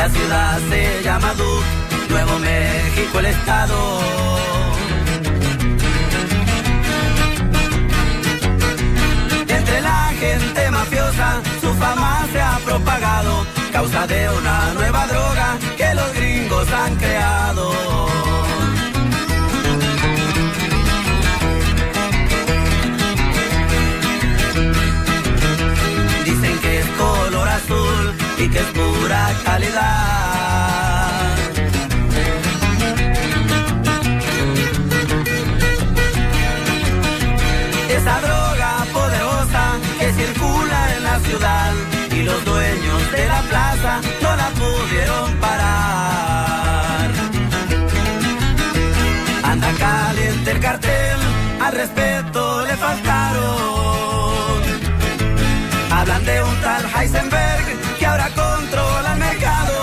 La ciudad se llama Duke, Nuevo México el estado. Entre la gente mafiosa, su fama Esa droga poderosa que circula en la ciudad y los dueños de la plaza no la pudieron parar. Anda caliente el cartel, al respeto le faltaron. Hablan de un tal Heisenberg que ahora controla el mercado.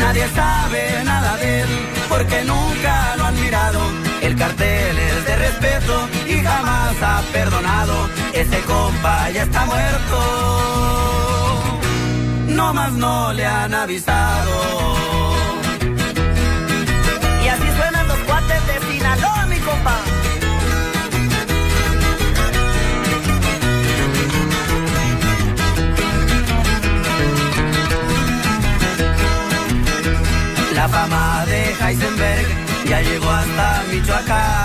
Nadie sabe nada de él porque nunca. Carteles de respeto y jamás ha perdonado. Ese compa ya está muerto. No más no le han avisado. Y así suenan los cuates de Sinaloa, mi compa. La fama de Heisenberg ya llegó hasta Michoacán.